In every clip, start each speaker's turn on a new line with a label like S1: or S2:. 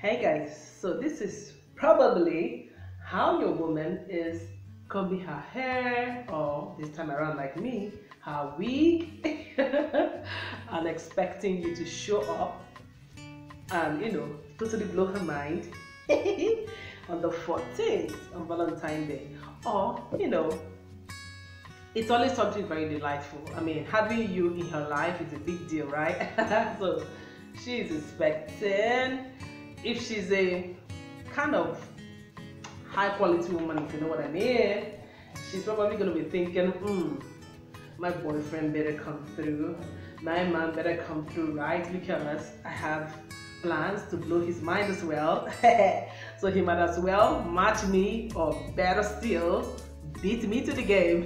S1: Hey guys, so this is probably how your woman is combing her hair or this time around like me, her wig and expecting you to show up and you know totally blow her mind on the 14th on Valentine's Day or you know it's always something very delightful. I mean, having you in her life is a big deal, right? so she's expecting if she's a kind of high quality woman, if you know what I mean, she's probably gonna be thinking, hmm, my boyfriend better come through, my man better come through, right? Because I have plans to blow his mind as well. so he might as well match me or better still, beat me to the game.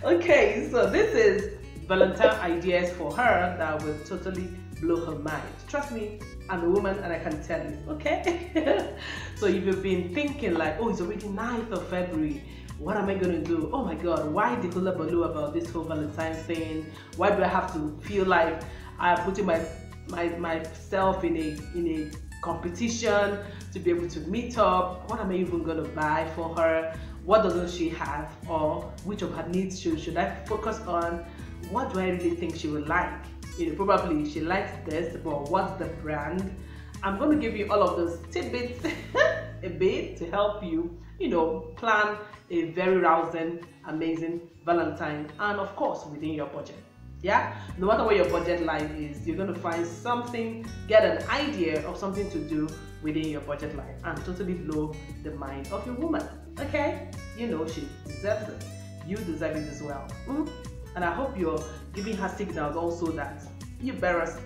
S1: okay, so this is Valentine ideas for her that will totally blow her mind. Trust me, I'm a woman and I can tell you, okay? so if you've been thinking like, oh, it's already 9th of February, what am I gonna do? Oh my god, why the hula baloo about this whole Valentine's thing? Why do I have to feel like I'm putting my, my myself in a in a competition to be able to meet up? What am I even gonna buy for her? What doesn't she have? Or which of her needs should, should I focus on? What do I really think she would like? You know, probably she likes this, but what's the brand? I'm going to give you all of those tidbits a bit to help you, you know, plan a very rousing, amazing Valentine, and of course within your budget. Yeah, no matter what your budget line is, you're going to find something, get an idea of something to do within your budget line, and totally blow the mind of your woman. Okay, you know she deserves it. You deserve it as well. Mm -hmm. And I hope you're giving her signals also that you better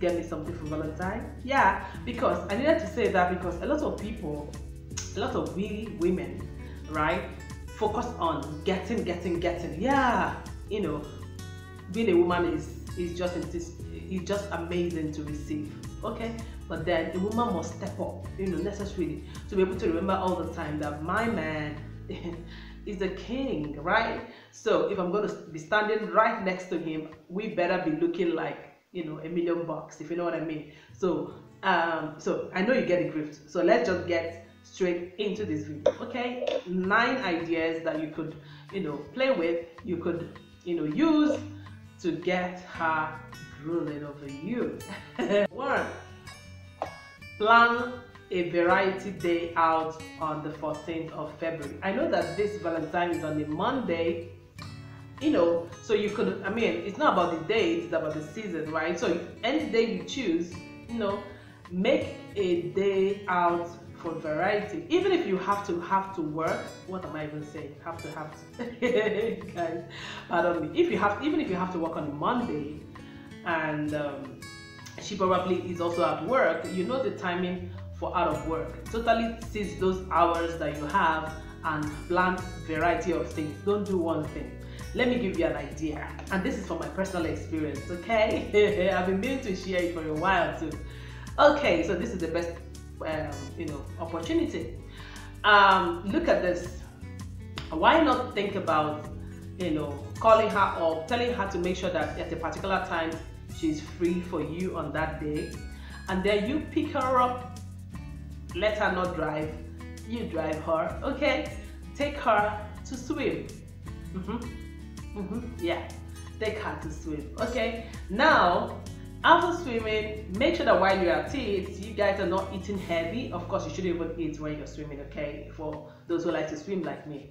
S1: get me something for Valentine. Yeah, because I needed to say that because a lot of people, a lot of we women, right, focus on getting, getting, getting. Yeah, you know, being a woman is is just is just amazing to receive. Okay, but then a woman must step up, you know, necessarily to be able to remember all the time that my man is a king, right? So if I'm going to be standing right next to him, we better be looking like you know a million bucks, if you know what I mean. So um, so I know you get the drift. So let's just get straight into this video. Okay, nine ideas that you could you know play with, you could you know use to get her drooling over you. One, plan a variety day out on the 14th of February. I know that this Valentine is on a Monday, you know, so you could, I mean, it's not about the date, it's about the season, right? So any day you choose, you know, make a day out for variety. Even if you have to have to work, what am I even saying? Have to have to, guys, pardon me. If you have, even if you have to work on a Monday, and um, she probably is also at work, you know the timing for out of work. Totally seize those hours that you have and plan variety of things. Don't do one thing. Let me give you an idea. And this is from my personal experience, okay? I've been meaning to share it for a while too. Okay, so this is the best um, you know opportunity. Um, look at this. Why not think about you know calling her or telling her to make sure that at a particular time she's free for you on that day and then you pick her up let her not drive. You drive her okay? Take her to swim. Mm-hmm. Mm-hmm. yeah. Take her to swim okay? Now after swimming make sure that while you're at you guys are not eating heavy. Of course you shouldn't even eat when you're swimming okay? For those who like to swim like me.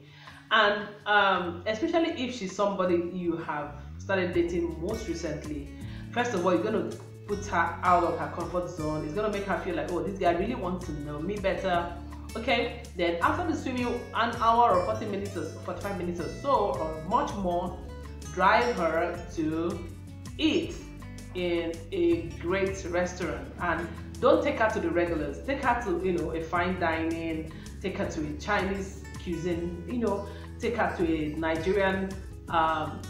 S1: And um, especially if she's somebody you have started dating most recently first of all you're going to put her out of her comfort zone. It's gonna make her feel like, oh, this guy really wants to know me better. Okay, then after the swimming, an hour or 40 minutes or 45 minutes or so, or much more, drive her to eat in a great restaurant and don't take her to the regulars take her to you know a fine dining take her to a chinese cuisine you know take her to a nigerian um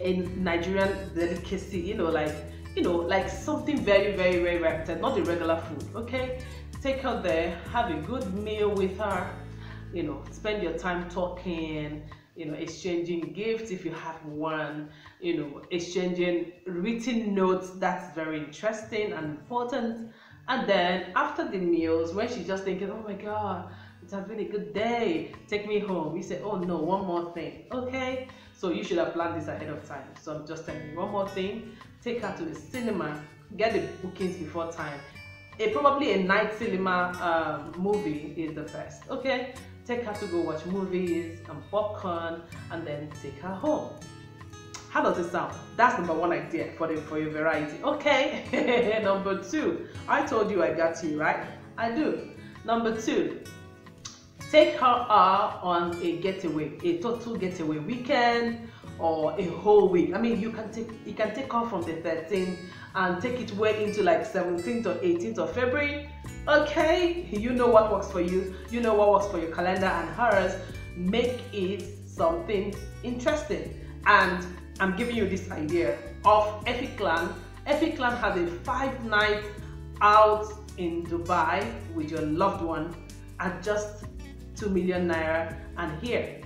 S1: a nigerian delicacy you know like you know, like something very, very, very reputed, not the regular food, okay? Take her there, have a good meal with her, you know, spend your time talking, you know, exchanging gifts if you have one, you know, exchanging written notes, that's very interesting and important. And then after the meals, when she's just thinking, oh my God, it has been a good day, take me home. You say, oh no, one more thing. Okay, so you should have planned this ahead of time. So I'm just telling you one more thing. Take her to the cinema, get the bookings before time. A, probably a night cinema um, movie is the best. Okay, take her to go watch movies and popcorn, and then take her home. How does it sound? That's number one idea for the for your variety. Okay. number two, I told you I got you right. I do. Number two, take her uh, on a getaway, a total getaway weekend or a whole week. I mean, you can take you can take off from the 13th and take it way into like 17th or 18th of February. Okay, you know what works for you. You know what works for your calendar and hers. Make it something interesting and I'm giving you this idea of Efiklan. Efiklan has a five night out in Dubai with your loved one at just 2 million naira. And here,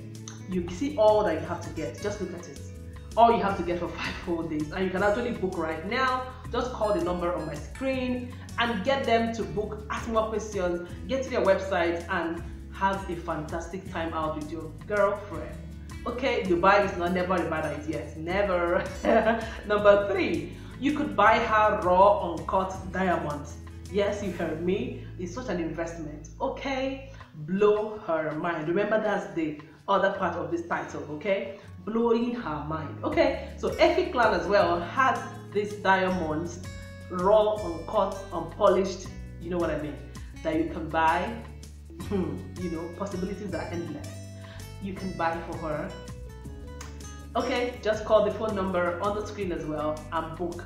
S1: you see all that you have to get. Just look at it. All you have to get for five whole days. And you can actually book right now. Just call the number on my screen and get them to book, ask more questions, get to their website and have a fantastic time out with your girlfriend. Okay, Dubai is not never a bad idea. It's never. Number three, you could buy her raw uncut diamonds. Yes, you heard me. It's such an investment. Okay, blow her mind. Remember that's the other part of this title. Okay, blowing her mind. Okay, so Epic Clan as well has these diamonds, raw, uncut, unpolished. You know what I mean? That you can buy. Hmm, you know, possibilities are endless you can buy for her. Okay, just call the phone number on the screen as well and book.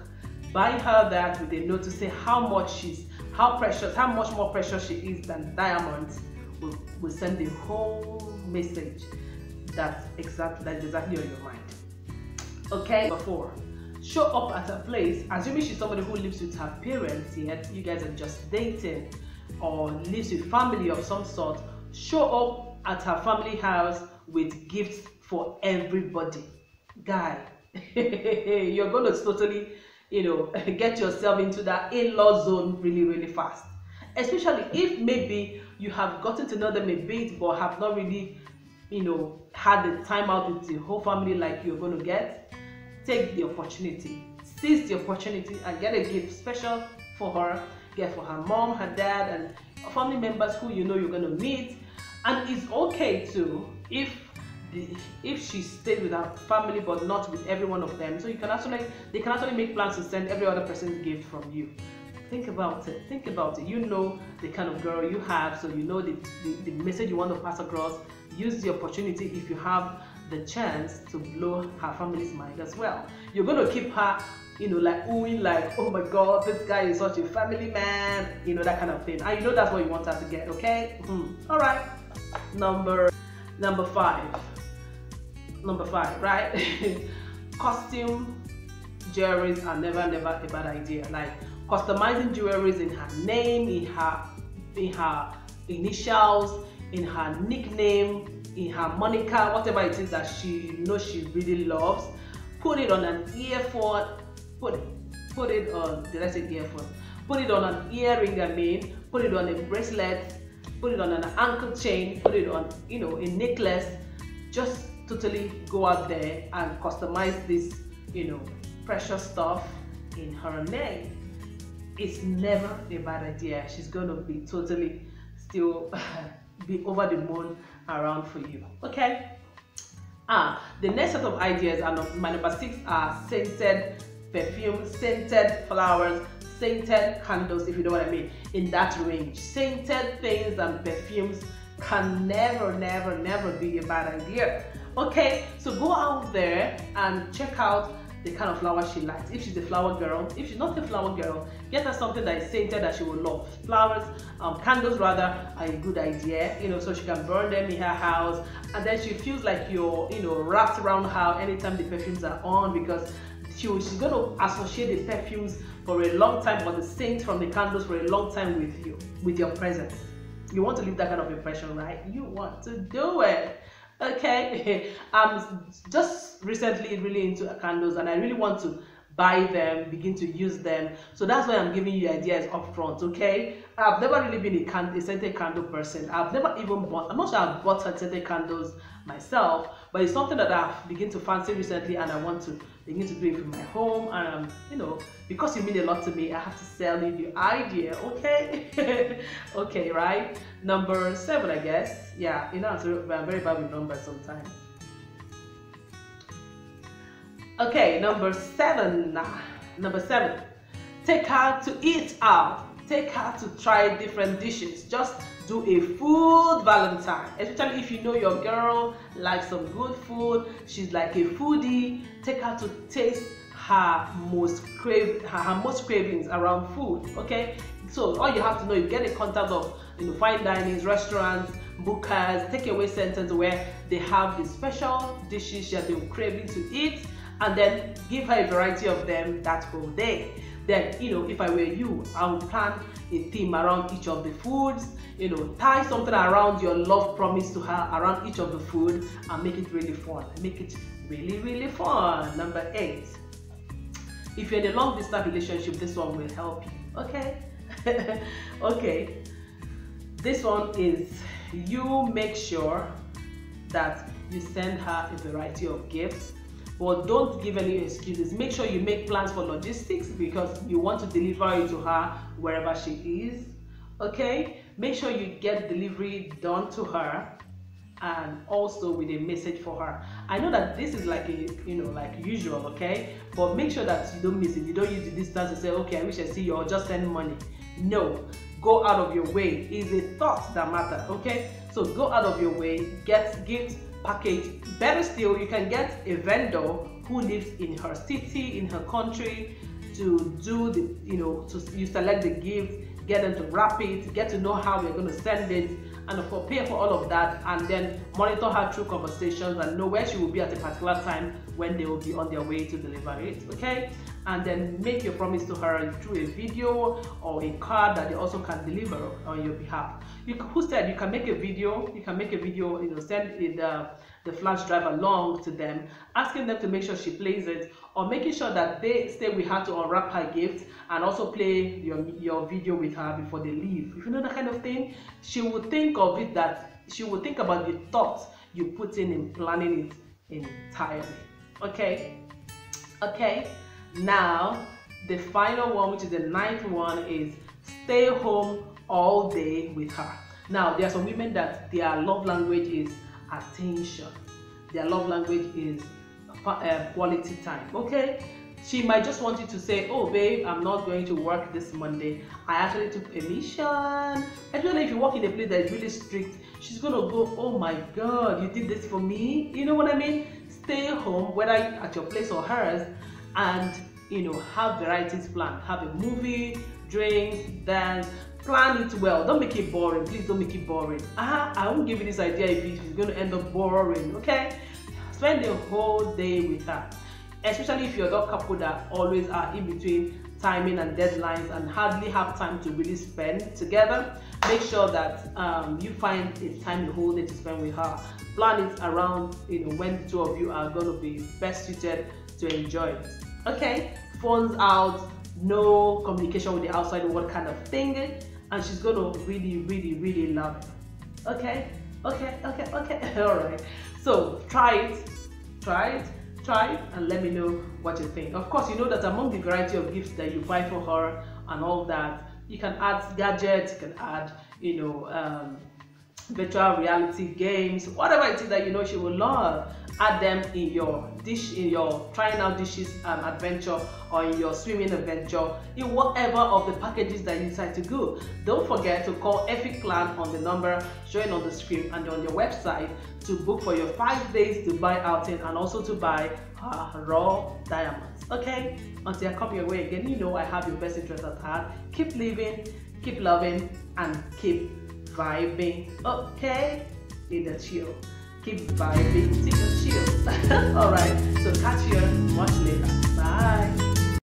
S1: Buy her that with a note to say how much she's, how precious, how much more precious she is than diamonds. We'll, we'll send the whole message that's exactly that's exactly on your mind. Okay, number four, show up at her place. Assuming she's somebody who lives with her parents, yet you guys are just dating or lives with family of some sort. Show up at her family house with gifts for everybody. Guy, you're going to totally, you know, get yourself into that in-law zone really, really fast. Especially if maybe you have gotten to know them a bit but have not really, you know, had the time out with the whole family like you're going to get. Take the opportunity. Seize the opportunity and get a gift special for her. Get for her mom, her dad, and family members who you know you're going to meet and it's okay too if the, if she stayed with her family but not with every one of them so you can actually they can actually make plans to send every other person's gift from you think about it. Think about it. You know the kind of girl you have so you know the, the, the message you want to pass across. Use the opportunity if you have the chance to blow her family's mind as well. You're going to keep her you know, like oohing, like, oh my god, this guy is such a family man, you know, that kind of thing. And you know that's what you want her to get, okay? Mm-hmm. All right. Number number five. Number five right? Costume jewelries are never never a bad idea. Like customizing jewelries in her name in her in her initials in her nickname in her moniker whatever it is that she knows she really loves. Put it on an earphone. Put it put it on did i say earphone? Put it on an earring i mean. Put it on a bracelet. Put it on an ankle chain, put it on, you know, a necklace. Just totally go out there and customize this, you know, precious stuff in her name. It's never a bad idea. She's gonna be totally still be over the moon around for you. Okay. Ah, the next set of ideas are my number six are scented perfume, scented flowers, scented candles, if you know what I mean, in that range. Scented things and perfumes can never, never, never be a bad idea. Okay, so go out there and check out the kind of flower she likes. If she's a flower girl, if she's not a flower girl, get her something that is scented that she will love. Flowers, um, candles rather, are a good idea, you know, so she can burn them in her house and then she feels like you're, you know, wrapped around her anytime the perfumes are on because she, she's going to associate the perfumes for a long time or the scent from the candles for a long time with you, with your presence. You want to leave that kind of impression, right? You want to do it. Okay, I'm just recently really into candles and I really want to buy them, begin to use them. So that's why I'm giving you ideas up front, okay? I've never really been a, can- a scented candle person. I've never even bought, I'm not sure I've bought scented candles myself, but it's something that I've begun to fancy recently and I want to begin to do it in my home. And, um, you know, because you mean a lot to me, I have to sell you the idea, okay? okay, right? Number seven, I guess. Yeah, you know, I'm very bad with numbers sometimes. Okay, number seven. Number seven. Take her to eat out. Take her to try different dishes. Just do a food valentine. Especially if you know your girl likes some good food. She's like a foodie. Take her to taste her most crave her, most cravings around food. Okay, so all you have to know is get a contact of you know fine dining restaurants, bookers, takeaway centers where they have the special dishes that they're craving to eat and then give her a variety of them that whole day. Then, you know, if I were you, I would plan a theme around each of the foods, you know, tie something around your love promise to her around each of the food and make it really fun. Make it really, really fun. Number eight. If you're in a long distance relationship, this one will help you. Okay? okay. This one is you make sure that you send her a variety of gifts but don't give any excuses. Make sure you make plans for logistics because you want to deliver it to her wherever she is. Okay, make sure you get delivery done to her and also with a message for her. I know that this is like a you know like usual, okay, but make sure that you don't miss it. You don't use the distance to say, okay, I wish I see you or just send money. No, go out of your way. It's a thought that matters, okay? So go out of your way, get gifts package. Better still, you can get a vendor who lives in her city, in her country, to do the, you know, to you select the gift, get them to wrap it, get to know how they're going to send it, and for pay for all of that, and then monitor her through conversations and know where she will be at a particular time when they will be on their way to deliver it. Okay, and then make your promise to her through a video or a card that they also can deliver on your behalf. You who said you can make a video? You can make a video, you know, send it. Uh, the flash drive along to them, asking them to make sure she plays it, or making sure that they stay with her to unwrap her gift and also play your, your video with her before they leave. If you know that kind of thing, she would think of it that she would think about the thoughts you put in in planning it entirely. Okay? Okay? Now, the final one, which is the ninth one, is stay home all day with her. Now, there are some women that their love language is attention. Their love language is uh, quality time. Okay? She might just want you to say, Oh, babe, I'm not going to work this Monday. I actually took permission. Especially if you work in a place that is really strict, she's to go, Oh my God, you did this for me. You know what I mean? Stay home, whether at your place or hers, and you know, have varieties planned. Have a movie, drinks, dance, plan it well. Don't make it boring. Please don't make it boring. Ah i won't give you this idea if it's going to end up boring okay? Spend the whole day with her. Especially if you're not couple that always are in between timing and deadlines and hardly have time to really spend together make sure that um, you find a time the whole day to spend with her. Plan it around you know when the two of you are going to be best suited to enjoy it okay phones out no communication with the outside world kind of thing and she's gonna really, really, really love it. Okay, okay, okay, okay. All right. So try it, try it, try it, and let me know what you think. Of course, you know that among the variety of gifts that you buy for her and all that, you can add gadgets, you can add, you know, um, virtual reality games, whatever it is that you know she will love add them in your dish in your trying out dishes um, adventure or in your swimming adventure in whatever of the packages that you decide to go. Don't forget to call Epic Plan on the number showing on the screen and on your website to book for your five days Dubai outing and also to buy uh, raw diamonds okay? Until i come your way again you know i have your best interest at heart. Keep living keep loving and keep vibing okay? In the chill keep vibing, take a chill. Alright, so catch you much later. Bye.